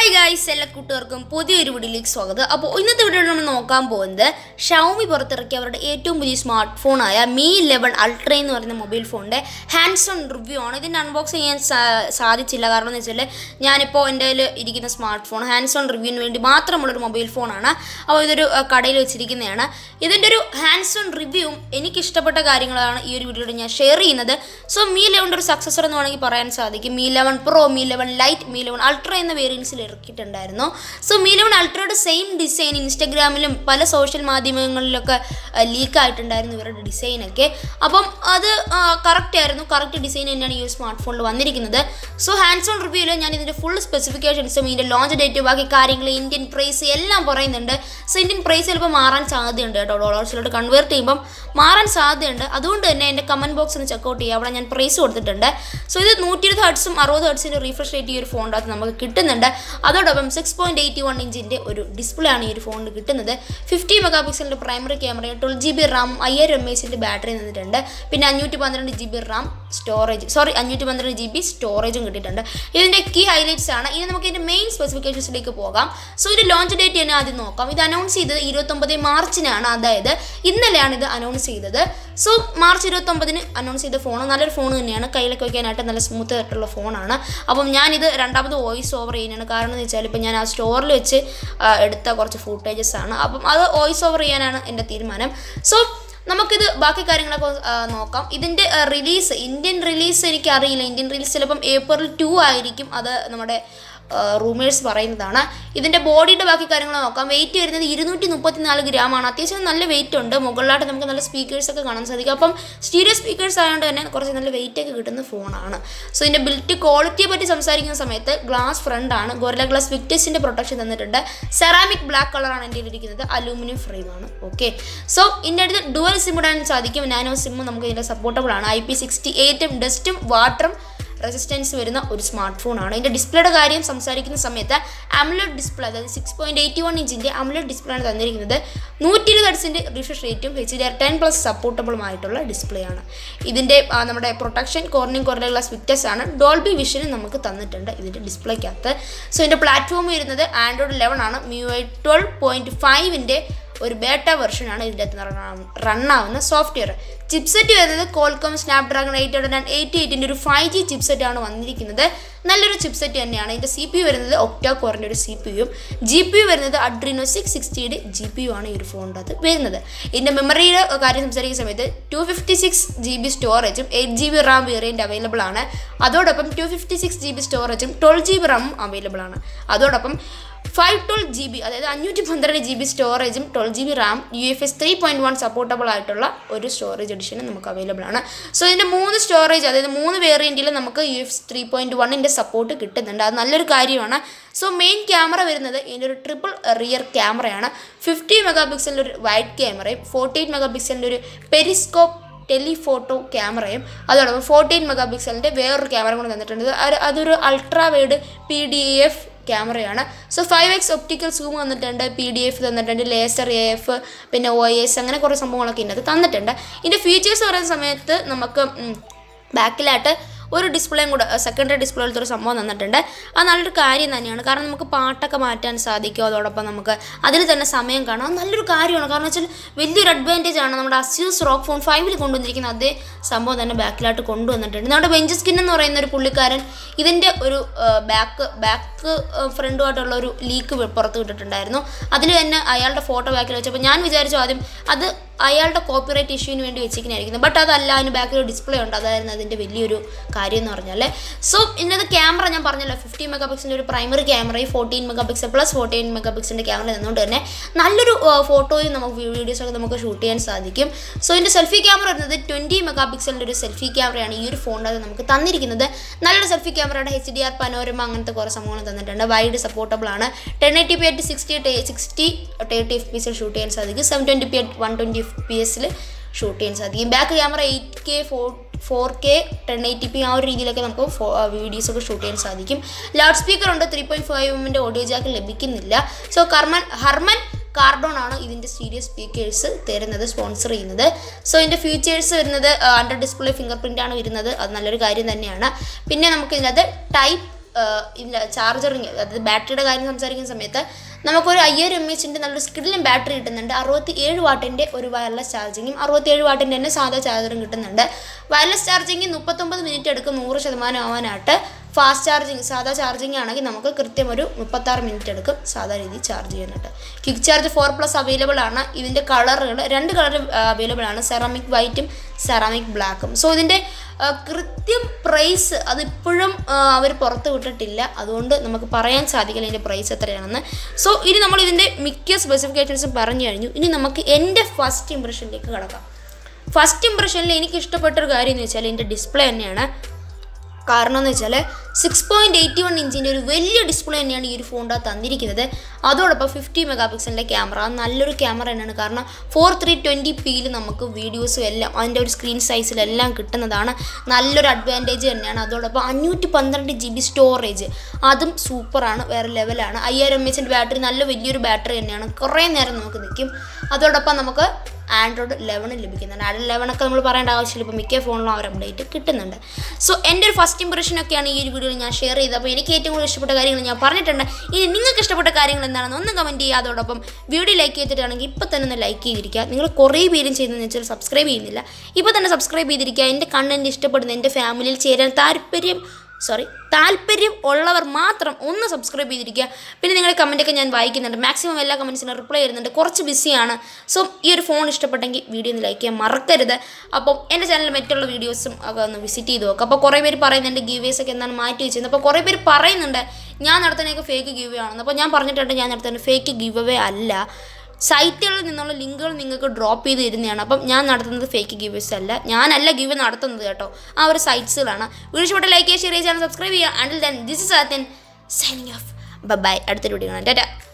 Hi guys എല്ലാ കൂട്ടുകാർക്കും പുതിയൊരു വീഡിയോയിലേക്ക് സ്വാഗതം. അപ്പോൾ ഇന്നത്തെ വീഡിയോ നമ്മൾ നോക്കാൻ പോകുന്നത് ഷൗമി പുറത്തിറക്കിയ അവരുടെ ഏറ്റവും പുതിയ സ്മാർട്ട് ഫോണായ മീ ഇലവൻ അൾട്ര എന്ന് പറയുന്ന മൊബൈൽ ഫോണിന്റെ ഹാൻഡ്സ് ഓൺ റിവ്യൂ ആണ്. ഇതിന്റെ അൺബോക്സ് ചെയ്യാൻ സാധിച്ചില്ല. കാരണം എന്ന് വെച്ചാൽ ഞാനിപ്പോൾ എന്റെ കയ്യിൽ ഇരിക്കുന്ന സ്മാർട്ട് ഫോൺ ഹാൻഡ്സ് ഓൺ റിവ്യൂവിന് വേണ്ടി മാത്രമുള്ളൊരു മൊബൈൽ ഫോണാണ് അപ്പോൾ ഇതൊരു കടയിൽ വെച്ചിരിക്കുന്നതാണ്. ഇതിന്റെ ഒരു ഹാൻഡ്സ് ഓൺ റിവ്യൂവും എനിക്ക് ഇഷ്ടപ്പെട്ട കാര്യങ്ങളാണ് ഈ ഒരു വീഡിയോയിൽ ഞാൻ ഷെയർ ചെയ്യുന്നത്. സോ മീ ലെവന്റെ ഒരു സക്സസർ എന്ന് വേണമെങ്കിൽ പറയാൻ സാധിക്കും. Mi eleven pro Mi eleven lite Mi eleven ultra എന്ന വേരിയൻസിൽ ഇറക്കിയിട്ടുണ്ടായിരുന്നു. സോ മീലോൺ അൾട്രയുടെ സെയിം ഡിസൈൻ ഇൻസ്റ്റഗ്രാമിലും പല സോഷ്യൽ മാധ്യമങ്ങളിലൊക്കെ ലീക്ക് ആയിട്ടുണ്ടായിരുന്നു ഇവരുടെ ഡിസൈനൊക്കെ അപ്പം അത് കറക്റ്റ് ആയിരുന്നു. കറക്റ്റ് ഡിസൈൻ തന്നെയാണ് ഈ ഒരു സ്മാർട്ട് ഫോണിൽ വന്നിരിക്കുന്നത്. സോ ഹാൻഡ്സ് ഓൺ റിവ്യൂവിൽ ഞാൻ ഇതിന്റെ ഫുൾ സ്പെസിഫിക്കേഷൻസും ഇതിന്റെ ലോഞ്ച് ഡേറ്റ് ബാക്കി കാര്യങ്ങൾ ഇന്ത്യൻ പ്രൈസ് എല്ലാം പറയുന്നുണ്ട്. സോ ഇന്ത്യൻ പ്രൈസ് ചിലപ്പോൾ മാറാൻ സാധ്യതയുണ്ട് കേട്ടോ. ഡോളേഴ്സിലോട്ട് കൺവേർട്ട് ചെയ്യുമ്പം മാറാൻ സാധ്യതയുണ്ട്. അതുകൊണ്ട് തന്നെ എന്റെ കമന്റ് ബോക്സ് ഒന്ന് ചെക്കൗട്ട് ചെയ്യുക അവിടെ ഞാൻ പ്രൈസ് കൊടുത്തിട്ടുണ്ട്. സോ ഇത് നൂറ്റി ഇരുപത് ഹർട്സും അറുപത് ഹർട്സിന്റെ റീഫ്രഷ് റേറ്റ് ഈ ഒരു ഫോണിനകത്ത് നമുക്ക് കിട്ടുന്നുണ്ട്. അതോടൊപ്പം സിക്സ് പോയിന്റ് എയ്റ്റി വൺ ഇഞ്ചിന്റെ ഒരു ഡിസ്പ്ലേ ആണ് ഈ ഒരു ഫോണിന് കിട്ടുന്നത്. Fifty mega പിക്സലിന്റെ primary camera twelve G B RAM അയ്യായിരം എം എച്ചിന്റെ ബാറ്ററി നിന്നിട്ടുണ്ട് പിന്നെ അഞ്ഞൂറ്റി പന്ത്രണ്ട് G B RAM storage sorry അഞ്ഞൂറ്റി പന്ത്രണ്ട് ജി ബി സ്റ്റോറേജും കിട്ടിയിട്ടുണ്ട്. ഇതിന്റെ കീ ഹൈലൈറ്റ്സ് ആണ്. ഇനി നമുക്ക് ഇതിന്റെ മെയിൻ സ്പെസിഫിക്കേഷൻസിലേക്ക് പോകാം. സോ ഇത് ലോഞ്ച് ഡേറ്റ് തന്നെ ആദ്യം നോക്കാം. ഇത് അനൗൺസ് ചെയ്തത് ഇരുപത്തൊമ്പത് മാർച്ചിനാണ്. അതായത് ഇന്നലെയാണ് ഇത് അനൗൺസ് ചെയ്തത്. സോ മാർച്ച് ഇരുപത്തൊമ്പതിന് അനൗൺസ് ചെയ്ത ഫോൺ നല്ലൊരു ഫോൺ തന്നെയാണ്. കയ്യിലൊക്കെ വയ്ക്കാനായിട്ട് നല്ല സ്മൂത്ത് ആയിട്ടുള്ള ഫോണാണ് അപ്പം ഞാനിത് രണ്ടാമത് വോയിസ് ഓവർ ചെയ്യുന്നതാണ്. കാരണം എന്ന് വെച്ചാൽ ഇപ്പം ഞാൻ ആ സ്റ്റോറിൽ വെച്ച് എടുത്ത കുറച്ച് ഫുട്ടേജസ് ആണ്. അപ്പം അത് വോയിസ് ഓവർ ചെയ്യാനാണ് എന്റെ തീരുമാനം. സോ നമുക്കിത് ബാക്കി കാര്യങ്ങളൊക്കെ നോക്കാം. ഇതിന്റെ റിലീസ് ഇന്ത്യൻ റിലീസ് എനിക്കറിയില്ല. ഇന്ത്യൻ റിലീസ് ചിലപ്പം ഏപ്രിൽ ടു ആയിരിക്കും. അത് നമ്മുടെ റൂമേഴ്സ് പറയുന്നതാണ്. ഇതിന്റെ ബോഡിയുടെ ബാക്കി കാര്യങ്ങൾ നോക്കാം. വെയിറ്റ് വരുന്നത് ഇരുന്നൂറ്റി മുപ്പത്തി നാല് ഗ്രാമാണ് അത്യാവശ്യം നല്ല വെയിറ്റ് ഉണ്ട്. മുകളിലായിട്ട് നമുക്ക് നല്ല സ്പീക്കേഴ്സൊക്കെ കാണാൻ സാധിക്കും. അപ്പം സ്റ്റീരിയോ സ്പീക്കേഴ്സ് ആയതുകൊണ്ട് തന്നെ കുറച്ച് നല്ല വെയിറ്റ് ഒക്കെ കിട്ടുന്ന ഫോണാണ് സോ ഇതിന്റെ ബിൽറ്റ് ക്വാളിറ്റിയെ പറ്റി സംസാരിക്കുന്ന സമയത്ത് ഗ്ലാസ് ഫ്രണ്ട് ആണ്. ഗോറില ഗ്ലാസ് വിക്ടേഴ്സിന്റെ പ്രൊട്ടക്ഷൻ തന്നിട്ടുണ്ട്. സെറാമിക് ബ്ലാക്ക് കളറാണ് എന്റെ ഇരിക്കുന്നത് അലൂമിനിയം ഫ്രെയിമാണ് ഓക്കെ സോ ഇതിന്റെ അടുത്ത് ഡുവൽ സിം ഇടാൻ സാധിക്കും. നാനോ സിമ്മും നമുക്ക് ഇതിന്റെ സപ്പോർട്ടബിൾ ആണ്. ഐ പി സിക്സ്റ്റി എയ്റ്റും ഡസ്റ്റും വാട്ടറും റെസിസ്റ്റൻസ് വരുന്ന ഒരു സ്മാർട്ട് ഫോണാണ് ഇതിന്റെ ഡിസ്പ്ലേയുടെ കാര്യം സംസാരിക്കുന്ന സമയത്ത് അമുലഡ് ഡിസ്പ്ലേ അതായത് സിക്സ് പോയിന്റ് എയ്റ്റി വൺ ഇഞ്ചിന്റെ അമുലഡ് ഡിസ്പ്ലേ ആണ് തന്നിരിക്കുന്നത്. നൂറ്റി ഇരുപത് ഹെഡ്സിന്റെ റിഫ്രഷ് റേറ്റും H D R ten plus സപ്പോർട്ടബിളുമായിട്ടുള്ള display ആണ്. ഇതിന്റെ നമ്മുടെ പ്രൊട്ടക്ഷൻ കോർണിംഗ് കോറിലെ ഗ്ലാസ് വിക്ടസ് ആണ്. ഡോൾബി വിഷനും നമുക്ക് തന്നിട്ടുണ്ട് ഇതിന്റെ ഡിസ്പ്ലേക്കകത്ത് സോ ഇതിന്റെ പ്ലാറ്റ്ഫോം വരുന്നത് ആൻഡ്രോയിഡ് ലെവൻ ആണ്. മ്യൂ ഐ ട്വൽവ് പോയിന്റ് ഫൈവിന്റെ ഒരു ബേട്ട വെർഷനാണ് ഇതിന്റെ അകത്ത് റണ്ണാവുന്ന സോഫ്റ്റ്വെയർ ചിപ്സെറ്റ് വരുന്നത് Qualcomm Snapdragon eight hundred and eighty എയ്റ്റിന്റെ ഒരു ഫൈവ് ജി ചിപ്സെറ്റ് ആണ് വന്നിരിക്കുന്നത്. നല്ലൊരു ചിപ്സെറ്റ് തന്നെയാണ്. ഇതിന്റെ സി പി യു വരുന്നത് ഒക്ടാ കോറിന്റെ ഒരു സി പി യും ജി പി യു വരുന്നത് അഡ്രീനോ സിക്സ് സിക്സ്റ്റിയുടെ ജി പി യു ആണ് ഈ ഒരു ഫോണിന്റെ അകത്ത് വരുന്നത്. ഇതിന്റെ മെമ്മറിയുടെ കാര്യം സംസാരിക്കുന്ന സമയത്ത് two fifty six G B സ്റ്റോറേജും eight G B RAM variant available ആണ്. അതോടൊപ്പം two fifty six G B സ്റ്റോറേജും ട്വൽവ് ജി ബി റാമും അവൈലബിൾ ആണ്. അതോടൊപ്പം ഫൈവ് ട്വൽവ് ജി ബി അതായത് അഞ്ഞൂറ്റി പന്ത്രണ്ട് ജി ബി സ്റ്റോറേജും twelve G B RAM U F S three point one supportable ആയിട്ടുള്ള ഒരു സ്റ്റോറേജ് എഡിഷനും നമുക്ക് അവൈലബിൾ ആണ്. സോ ഇതിന്റെ മൂന്ന് സ്റ്റോറേജ് അതായത് മൂന്ന് വേരിയന്റിൽ നമുക്ക് യു എഫ് ത്രീ പോയിന്റ് വണ്ണിന്റെ സപ്പോർട്ട് കിട്ടുന്നുണ്ട്. അത് നല്ലൊരു കാര്യമാണ്. സോ മെയിൻ ക്യാമറ വരുന്നത് ഇതിന്റെ ഒരു ട്രിപ്പിൾ റിയർ ക്യാമറയാണ് ഫിഫ്റ്റി മെഗാ പിക്സലിന്റെ ഒരു വൈഡ് ക്യാമറയും ഫോർട്ടി എയ്റ്റ് മെഗാ പിക്സലിന്റെ ഒരു പെരിസ്കോപ്പ് ടെലിഫോട്ടോ ക്യാമറയും അതോടൊപ്പം ഫോർട്ടീൻ മെഗാ പിക്സലിന്റെ വേറൊരു ക്യാമറ കൂടെ തന്നിട്ടുണ്ട്. അത് അതൊരു ultra wide P D F ക്യാമറയാണ്. So five X optical zoom വന്നിട്ടുണ്ട് പി ഡി എഫ് തന്നിട്ടുണ്ട് ലേസർ എ എഫ് പിന്നെ ഒ എസ് അങ്ങനെ കുറേ സംഭവങ്ങളൊക്കെ ഇതിനകത്ത് തന്നിട്ടുണ്ട്. ഇതിന്റെ ഫീച്ചേഴ്സ് പറയുന്ന സമയത്ത് നമുക്ക് ബാക്കിലായിട്ട് ഒരു ഡിസ്പ്ലേയും കൂടെ സെക്കൻഡറി ഡിസ്പ്ലേ പോലത്തെ ഒരു സംഭവം തന്നിട്ടുണ്ട്. അത് നല്ലൊരു കാര്യം തന്നെയാണ്. കാരണം നമുക്ക് പാട്ടൊക്കെ മാറ്റാൻ സാധിക്കും അതോടൊപ്പം നമുക്ക് അതിൽ തന്നെ സമയം കാണാം. നല്ലൊരു കാര്യമാണ്. കാരണം വെച്ചാൽ വലിയൊരു അഡ്വാന്റേജ് ആണ് നമ്മുടെ അസ്യൂസ് റോക്ക് ഫോൺ ഫൈവിൽ കൊണ്ടുവന്നിരിക്കുന്ന അതേ സംഭവം തന്നെ ബാക്കിലായിട്ട് കൊണ്ടുവന്നിട്ടുണ്ട്. നമ്മുടെ ബെഞ്ച് സ്കിൻ എന്ന് പറയുന്ന ഒരു പുള്ളിക്കാരൻ ഇതിന്റെ ഒരു ബാക്ക് ബാക്ക് ഫ്രണ്ടുമായിട്ടുള്ള ഒരു ലീക്ക് പുറത്ത് വിട്ടിട്ടുണ്ടായിരുന്നു. അതിൽ തന്നെ അയാളുടെ ഫോട്ടോ ബാക്കിൽ വെച്ചപ്പോൾ ഞാൻ വിചാരിച്ചു ആദ്യം അത് അയാളുടെ കോപ്പിറൈറ്റ് ഇഷ്യൂവിന് വേണ്ടി വെച്ചിരിക്കുന്നതായിരിക്കുന്നത് ബട്ട് അതല്ല അതിന് ബാക്കിൽ ഡിസ്പ്ലേ ഉണ്ട്. അതായിരുന്നു അതിന്റെ വലിയൊരു കാര്യം എന്ന് പറഞ്ഞാൽ സോ ഇതിനകത്ത് ക്യാമറ ഞാൻ പറഞ്ഞല്ലോ ഫിഫ്റ്റി മെഗാ പിക്സലിന്റെ ഒരു primary camera fourteen mega pixel plus fourteen mega പിക്സലിന്റെ camera നിന്നുകൊണ്ട് തന്നെ നല്ലൊരു ഫോട്ടോയും നമുക്ക് വീഡിയോസൊക്കെ നമുക്ക് ഷൂട്ട് ചെയ്യാൻ സാധിക്കും. സോ ഇതിന്റെ സെൽഫി ക്യാമറ വരുന്നത് ട്വന്റി മെഗാ പിക്സലിന്റെ ഒരു സെൽഫി ക്യാമറയാണ് ഈ ഒരു ഫോണിനകത്ത് നമുക്ക് തന്നിരിക്കുന്നത്. നല്ലൊരു സെൽഫി ക്യാമറയുടെ എച്ച് ഡി ആർ പനോരമ അങ്ങനത്തെ കുറേ സംഭവങ്ങൾ തന്നിട്ടുണ്ട്. വൈഡ് സപ്പോർട്ടബിൾ ആണ്. Ten eighty P at sixty sixty thirty F P എസിൽ ഷൂട്ട് ചെയ്യാൻ സാധിക്കും. Seven twenty P at one twenty F P എസിൽ ഷൂട്ട് ചെയ്യാൻ സാധിക്കും. Back camera eight K four four K ten eighty P ആ ഒരു രീതിയിലൊക്കെ നമുക്ക് വീഡിയോസ് ഒക്കെ ഷൂട്ട് ചെയ്യാൻ സാധിക്കും. ലൗഡ് സ്പീക്കർ ഉണ്ട് ത്രീ പോയിന്റ് ഫൈവ് എമ്മിന്റെ ഓഡിയോ ജാക്ക് ലഭിക്കുന്നില്ല. സോ കർമൻ ഹർമൻ കാർഡോൺ ആണ് ഇതിന്റെ സീരിയസ് സ്പീക്കേഴ്സ് തരുന്നത് സ്പോൺസർ ചെയ്യുന്നത്. സോ ഇതിന്റെ ഫീച്ചേഴ്സ് വരുന്നത് അണ്ടർ ഡിസ്പ്ലേ ഫിംഗർ പ്രിന്റ് ആണ് വരുന്നത്. അത് നല്ലൊരു കാര്യം തന്നെയാണ്. പിന്നെ നമുക്ക് ഇതിനകത്ത് ടൈപ്പ് ഇല്ല ചാർജറിങ് അതായത് ബാറ്ററിയുടെ കാര്യം സംസാരിക്കുന്ന സമയത്ത് നമുക്കൊരു അയ്യായിരം എം എച്ചിന്റെ നല്ലൊരു സ്കിഡിലും ബാറ്ററി കിട്ടുന്നുണ്ട്. അറുപത്തി ഏഴ് വാട്ടിന്റെ ഒരു വയർലെസ് ചാർജിങ്ങും അറുപത്തിയേഴ് വാട്ടിന്റെ തന്നെ സാധാ ചാർജറും കിട്ടുന്നുണ്ട്. വയർലെസ് ചാർജിങ് മുപ്പത്തൊമ്പത് മിനിറ്റ് എടുക്കും നൂറ് ശതമാനം ആവാനായിട്ട്. ഫാസ്റ്റ് ചാർജിങ് സാധാ ചാർജിങ് ആണെങ്കിൽ നമുക്ക് കൃത്യം ഒരു മുപ്പത്താറ് മിനിറ്റ് എടുക്കും സാധാ രീതിയിൽ ചാർജ് ചെയ്യാനായിട്ട് quick charge four plus available ആണ്. ഇതിന്റെ കളറുകൾ രണ്ട് കളർ അവൈലബിൾ ആണ്. സെറാമിക് വൈറ്റും സെറാമിക് ബ്ലാക്കും സോ ഇതിന്റെ കൃത്യം പ്രൈസ് അതിപ്പോഴും അവർ പുറത്ത് വിട്ടിട്ടില്ല. അതുകൊണ്ട് നമുക്ക് പറയാൻ സാധിക്കില്ല ഇതിന്റെ പ്രൈസ് എത്രയാണെന്ന്. സോ ഇനി നമ്മൾ ഇതിന്റെ മിക്ക സ്പെസിഫിക്കേഷൻസും പറഞ്ഞു കഴിഞ്ഞു. ഇനി നമുക്ക് എന്റെ ഫസ്റ്റ് ഇമ്പ്രഷനിലേക്ക് കിടക്കാം. ഫസ്റ്റ് ഇമ്പ്രഷനിൽ എനിക്ക് ഇഷ്ടപ്പെട്ട ഒരു കാര്യം എന്ന് വെച്ചാൽ ഇതിന്റെ ഡിസ്പ്ലേ തന്നെയാണ്. കാരണം എന്ന് വെച്ചാൽ സിക്സ് പോയിന്റ് എയ്റ്റി വൺ ഇഞ്ചിന്റെ ഒരു വലിയ ഡിസ്പ്ലേ തന്നെയാണ് ഈ ഒരു ഫോണിന്റെ തന്നിരിക്കുന്നത്. അതോടൊപ്പം ഫിഫ്റ്റി മെഗാ പിക്സലിന്റെ ക്യാമറ നല്ലൊരു ക്യാമറ തന്നെയാണ്. കാരണം ഫോർ ത്രീ ട്വന്റി പിയിൽ നമുക്ക് വീഡിയോസും എല്ലാം അതിന്റെ ഒരു സ്ക്രീൻ സൈസിലെല്ലാം കിട്ടുന്നതാണ്. നല്ലൊരു അഡ്വാന്റേജ് തന്നെയാണ്. അതോടൊപ്പം അഞ്ഞൂറ്റി പന്ത്രണ്ട് ജി ബി സ്റ്റോറേജ് അതും സൂപ്പറാണ് വേറെ ലെവലാണ് അയ്യായിരം എം എച്ചിന്റെ ബാറ്ററി നല്ല വലിയൊരു ബാറ്ററി തന്നെയാണ്. കുറേ നേരം നമുക്ക് നിൽക്കും. അതോടൊപ്പം നമുക്ക് ആൻഡ്രോയിഡ് ലെവൻ ലഭിക്കുന്നുണ്ട്. ആൻഡ്രോയിഡ് ലെവനൊക്കെ നമ്മൾ പറയേണ്ട ആവശ്യമില്ല. ഇപ്പോൾ മിക്ക ഫോണിലും അവർ അപ്ഡേറ്റ് കിട്ടുന്നുണ്ട്. സോ എന്റെ ഒരു ഫസ്റ്റ് ഇമ്പ്രഷനൊക്കെയാണ് ഈ ഒരു വീഡിയോയിൽ ഞാൻ ഷെയർ ചെയ്തത്. അപ്പോൾ എനിക്ക് ഏറ്റവും കൂടുതൽ ഇഷ്ടപ്പെട്ട കാര്യങ്ങൾ ഞാൻ പറഞ്ഞിട്ടുണ്ട്. ഇനി നിങ്ങൾക്ക് ഇഷ്ടപ്പെട്ട കാര്യങ്ങൾ എന്താണെന്ന് ഒന്ന് കമന്റ് ചെയ്യുക. അതോടൊപ്പം വീഡിയോ ലൈക്ക് ചെയ്തിട്ടാണെങ്കിൽ ഇപ്പോൾ തന്നെ ഒന്ന് ലൈക്ക് ചെയ്തിരിക്കുക. നിങ്ങൾ കുറേ പേരും ചെയ്യുന്നതെന്ന് വെച്ചാൽ സബ്സ്ക്രൈബ് ചെയ്യുന്നില്ല. ഇപ്പോൾ തന്നെ സബ്സ്ക്രൈബ് ചെയ്തിരിക്കുക. എന്റെ കണ്ടന്റ് ഇഷ്ടപ്പെടുന്ന എന്റെ ഫാമിലിയിൽ ചേരാൻ താല്പര്യം സോറി താല്പര്യം ഉള്ളവർ മാത്രം ഒന്ന് സബ്സ്ക്രൈബ് ചെയ്തിരിക്കുക. പിന്നെ നിങ്ങളുടെ കമന്റൊക്കെ ഞാൻ വായിക്കുന്നുണ്ട്. മാക്സിമം എല്ലാ കമൻസിനും റിപ്ലൈ ചെയ്യുന്നുണ്ട് കുറച്ച് ബിസിയാണ് സോ ഈ ഒരു ഫോൺ ഇഷ്ടപ്പെട്ടെങ്കിൽ വീഡിയോ ഒന്ന് ലൈക്ക് ചെയ്യാൻ മറക്കരുത്. അപ്പം എന്റെ ചാനലിൽ മറ്റുള്ള വീഡിയോസും ഒക്കെ ഒന്ന് വിസിറ്റ് ചെയ്ത് നോക്കുക അപ്പോൾ കുറേ പേര് പറയുന്നുണ്ട് ഗീവേസ് ഒക്കെ എന്താണ് മാറ്റി വെച്ചിരുന്നത് അപ്പോൾ കുറേ പേര് പറയുന്നുണ്ട് ഞാൻ നടത്തുന്നതൊക്കെ ഫേക്ക് ഗീവ് ആണെന്ന്. അപ്പോൾ ഞാൻ പറഞ്ഞിട്ടുണ്ട് ഞാൻ നടത്തുന്ന ഫേക്ക് ഗീവ് അല്ല. സൈറ്റുകളിൽ നിന്നുള്ള ലിങ്കുകൾ നിങ്ങൾക്ക് ഡ്രോപ്പ് ചെയ്ത് തരുന്നതാണ് അപ്പം ഞാൻ നടത്തുന്നത് ഫേക്ക് ഗിവേഴ്സ് അല്ല. ഞാനല്ല ഗിവ് നടത്തുന്നത് കേട്ടോ. ആ ഒരു സൈറ്റ്സുകളാണ് വീഡിയോ ഷോട്ട് ലൈക്ക് ചെയ്യുക ഷെയർ ചെയ്യുക ചാനൽ സബ്സ്ക്രൈബ് ചെയ്യുക. Until then this is Athyan signing off by അടുത്തൊരു വീഡിയോ കാണാം.